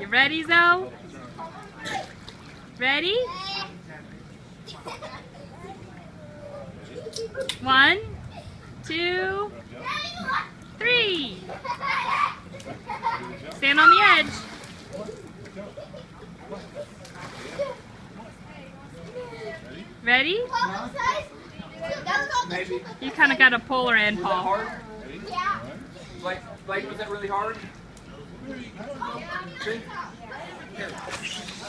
You ready, Zoey? Ready? One, two, three. Stand on the edge. Ready? Maybe. You kind of got to pull her in, Paul. hard? Like, like, was that really hard? Pick you